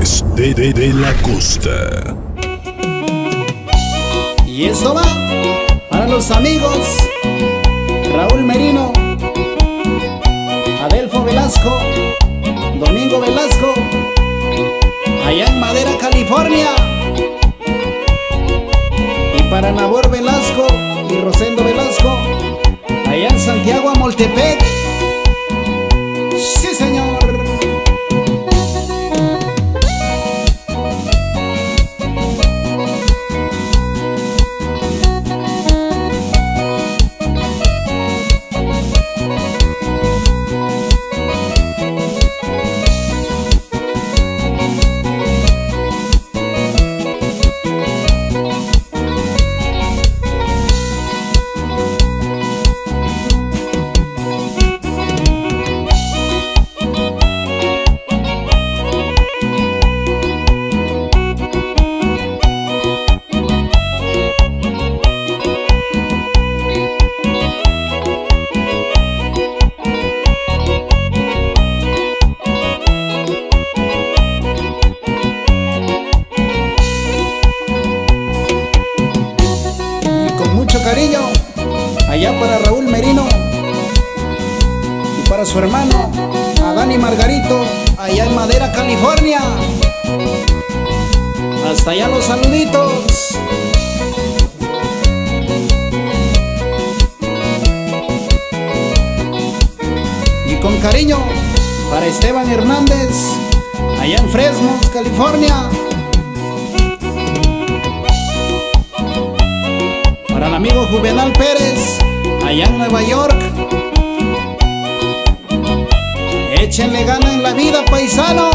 De, de, de la Costa. Y esto va para los amigos Raúl Merino, Adelfo Velasco, Domingo Velasco, allá en Madera, California. Y para Nabor Velasco y Rosendo Velasco, allá en Santiago, Amoltepec. Cariño allá para Raúl Merino y para su hermano Adán y Margarito allá en Madera, California. Hasta allá los saluditos. Y con cariño para Esteban Hernández allá en Fresno, California. Amigo Juvenal Pérez, allá en Nueva York. Échenle gana en la vida, paisanos.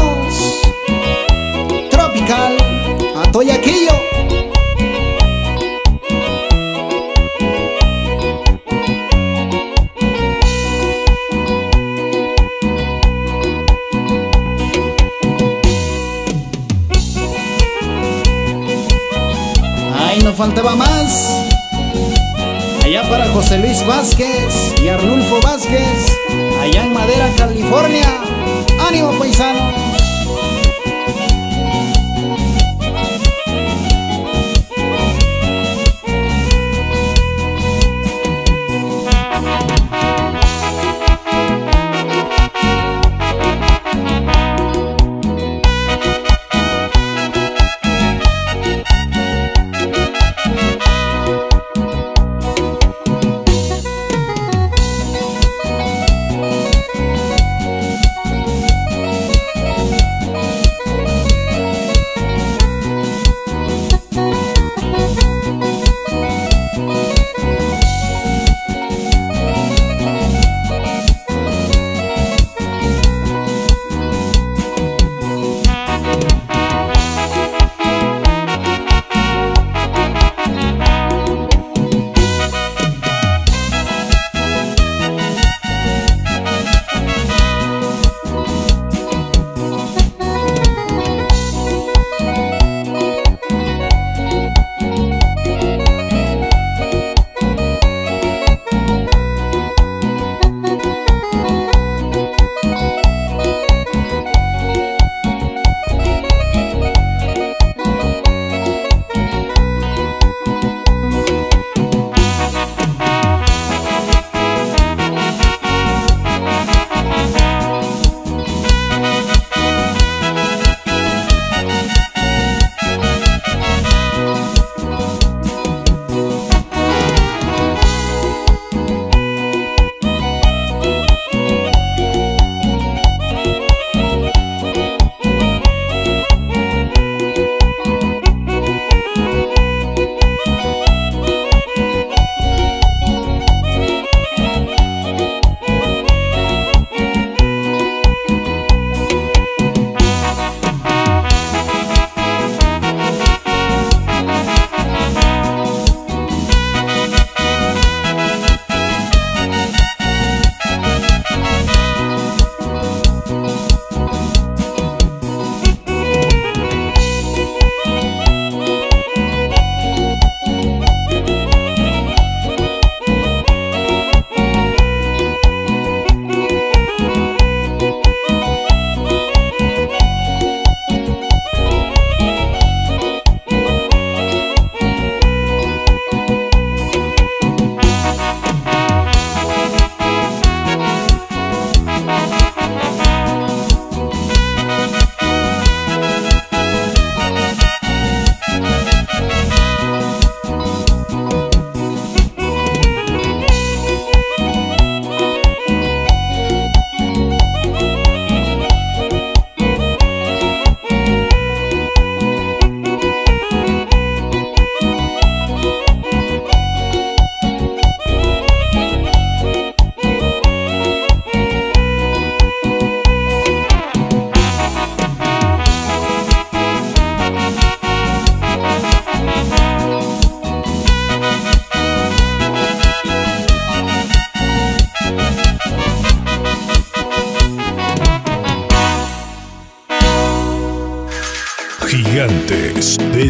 Tropical, Atoyaquillo. Ay, no faltaba más. Allá para José Luis Vázquez y Arnulfo Vázquez, allá en Madera, California. ¡Ánimo, paisanos!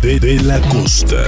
De, la costa.